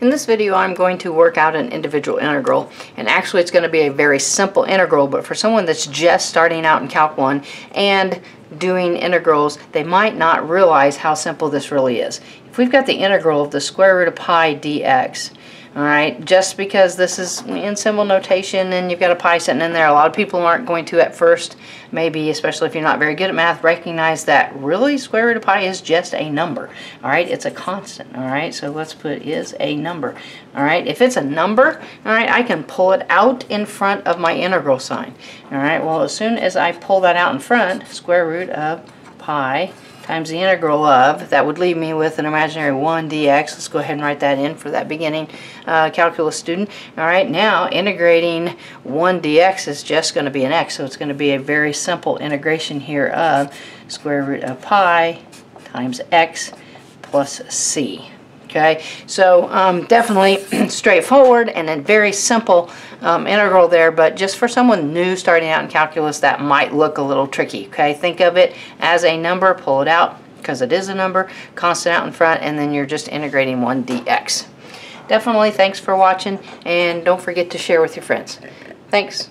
this video I'm going to work out an indefinite integral and actually it's going to be a very simple integral but for someone that's just starting out in Calc 1 and doing integrals they might not realize how simple this really is. If we've got the integral of the square root of pi dx Alright, just because this is in symbol notation and you've got a pi sitting in there, a lot of people aren't going to at first, maybe especially if you're not very good at math, recognize that really square root of pi is just a number. Alright, it's a constant. Alright, so let's put is a number. Alright, if it's a number, alright, I can pull it out in front of my integral sign. Alright, well as soon as I pull that out in front, square root of pi times the integral of, that would leave me with an imaginary 1 dx. Let's go ahead and write that in for that beginning uh, calculus student. All right, now integrating 1 dx is just going to be an x, so it's going to be a very simple integration here of square root of pi times x plus c. Okay, so um, definitely straightforward and a very simple um, integral there, but just for someone new starting out in calculus, that might look a little tricky. Okay, think of it as a number, pull it out because it is a number, constant out in front, and then you're just integrating 1 dx. Definitely thanks for watching, and don't forget to share with your friends. Thanks.